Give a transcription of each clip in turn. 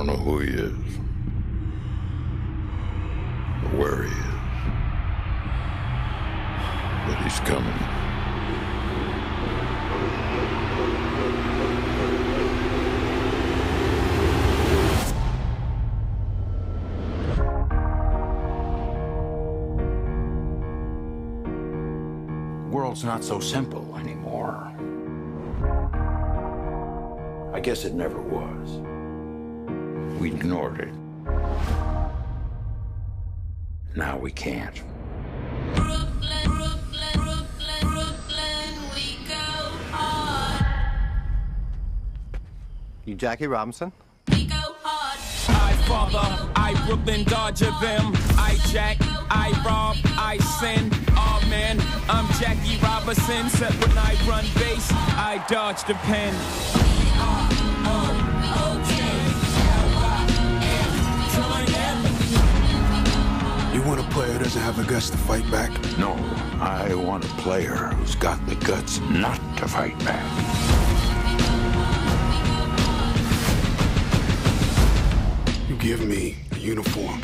don't know who he is or where he is, but he's coming. world's not so simple anymore. I guess it never was. We ignored it. Now we can't. Brooklyn, Brooklyn, Brooklyn, Brooklyn, we. You Jackie Robinson? We go hard. I father, I Brooklyn Dodger them. I jack, I rob, I sin. Oh man, I'm Jackie Robinson. Except when I run base, I dodge the pen. You want a player who doesn't have the guts to fight back? No, I want a player who's got the guts not to fight back. You give me a uniform.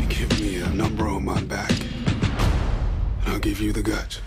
You give me a number on my back. And I'll give you the guts.